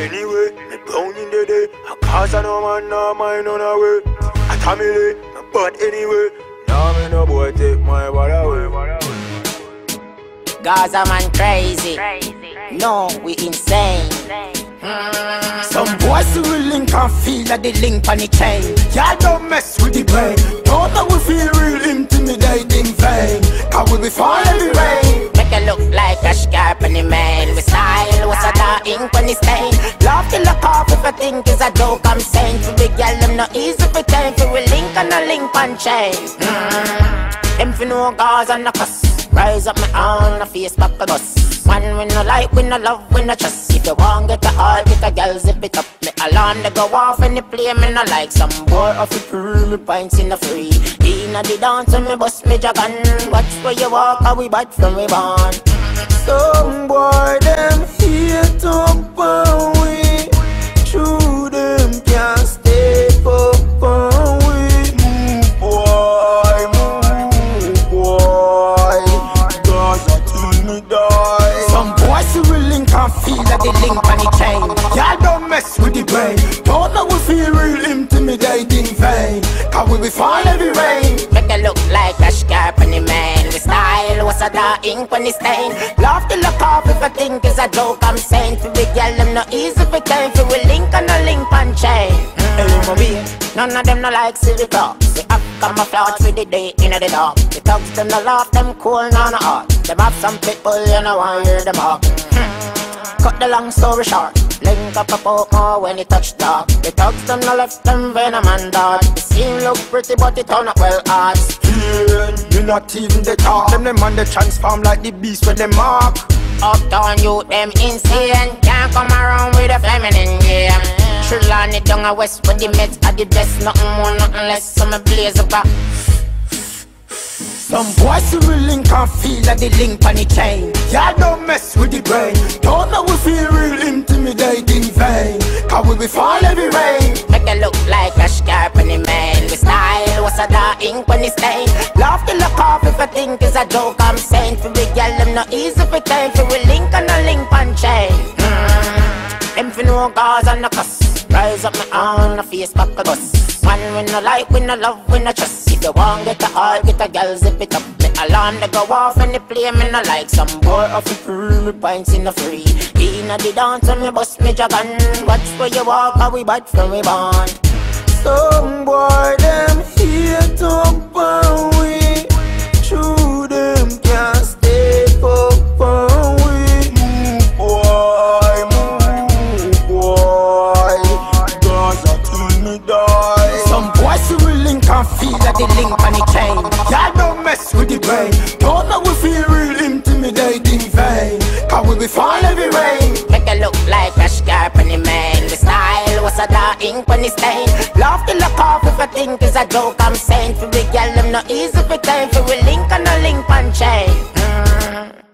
Anyway, me brown in the day. I cause I no man no mind on a way. I family, but anyway. Now me no boy take my body away. Gaza man crazy. No, we insane. Some boys who will link and feel like the link on the chain. Y'all don't mess with the brain. Don't know we feel real intimidating vain. Cause we be fall every rain. A joke. I'm saying to the girl, them not easy for time. For we link and a link on chain. Mm. Them for no cause and no cuss. Rise up my own, a face back a bus. Man, we no like, we no love, we no trust. If you want get a heart, get a girl, zip it up. Me alarm, they go off and they play me no like some boy off the free, me pints in the free. Inna the dance, and me bust me jagan. Watch where you walk, how we bad from we born. Some boy them hate feel like they link on the chain. Y'all don't mess with the brain. Don't know we feel real intimidating vain. Cause we be fall every rain. Make it look like a scarp on the man. We style was a dark ink on the stain. Love to look off if I think it's a joke. I'm saying to the girl, them not easy for time. For we link on the link on chain. Mm. None of them no like silly talk. They have camouflage for the day in the dark. The thugs them no laugh, them cool, no no hot. Them have some people, you know, I hear them up. Cut the long story short. Link up a poke more when it touch dark. The thugs them no left them venom and dart. The scene look pretty, but it turn up well hard. Pain, you not even the talk. Them them man they transform like the beast when they mark. Uptown youth them insane Can't come around with a feminine game Trillon it down a west when the meds are the best Nothing more, nothing less So me blaze up a Some boys who will link and feel like they link on the chain. Y'all don't mess with the brain. Don't know we feel real intimidating vain. Cause we be fall every rain. Make it look like a scarp on the man We style was a dark ink when it's stain Love to look off if I think it's a joke I'm saying for the girl them not easy for time For we link and a link on chain mm. Them for no cause and no cuss Rise up my own, a face back a bus Man we no like, we no love, we no trust If you want get a heart, get a girl zip it up Me alarm they go off and they play me no like Some boy off the free, me pints in the free Inna the dance and me bust me jagan Watch where you walk, how we bad from we born Some boy them hate up on we. True them can't stay we. Move boy, move boy. Gaza till me die. And feel like they link on the chain. Y'all don't mess with the brain. Don't know we feel real intimidating vain. Cause we be fall every rain. Make it look like a scarp on the man The style was a dark ink when it's stain Love to look off if I think it's a joke I'm saying For the girl them not easy for time For we link and a link on chain mm.